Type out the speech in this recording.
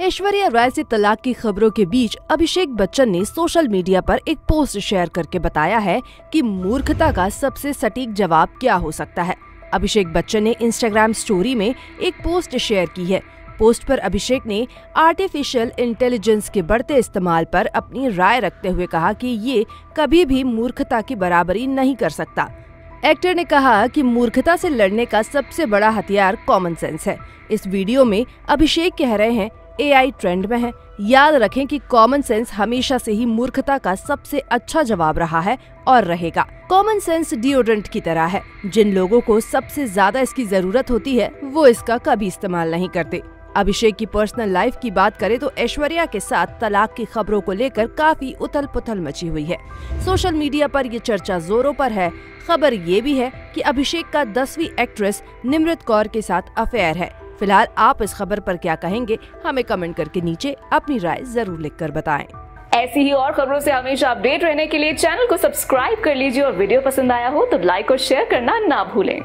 ऐश्वर्या राय से तलाक की खबरों के बीच अभिषेक बच्चन ने सोशल मीडिया पर एक पोस्ट शेयर करके बताया है कि मूर्खता का सबसे सटीक जवाब क्या हो सकता है। अभिषेक बच्चन ने इंस्टाग्राम स्टोरी में एक पोस्ट शेयर की है। पोस्ट पर अभिषेक ने आर्टिफिशियल इंटेलिजेंस के बढ़ते इस्तेमाल पर अपनी राय रखते हुए कहा कि ये कभी भी मूर्खता की बराबरी नहीं कर सकता। एक्टर ने कहा कि मूर्खता से लड़ने का सबसे बड़ा हथियार कॉमन सेंस है। इस वीडियो में अभिषेक कह रहे हैं एआई ट्रेंड में है। याद रखें कि कॉमन सेंस हमेशा से ही मूर्खता का सबसे अच्छा जवाब रहा है और रहेगा। कॉमन सेंस डिओड्रेंट की तरह है। जिन लोगों को सबसे ज़्यादा इसकी ज़रूरत होती है, वो इसका कभी इस्तेमाल नहीं करते। अभिषेक की पर्सनल लाइफ की बात करें तो ऐश्वर्या के साथ तलाक की खबरों को लेकर काफ़ी उथल पुथल मची हुई है। सोशल मीडिया पर ये चर्चा जोरों पर है। खबर ये भी है कि अभिषेक का दसवीं एक्ट्रेस निमृत कौर के साथ अफेयर है। फ़िलहाल आप इस खबर पर क्या कहेंगे, हमें कमेंट करके नीचे अपनी राय ज़रूर लिख कर बताएँ। ऐसी ही और खबरों से हमेशा अपडेट रहने के लिए चैनल को सब्सक्राइब कर लीजिए और वीडियो पसंद आया हो तो लाइक और शेयर करना ना भूलें।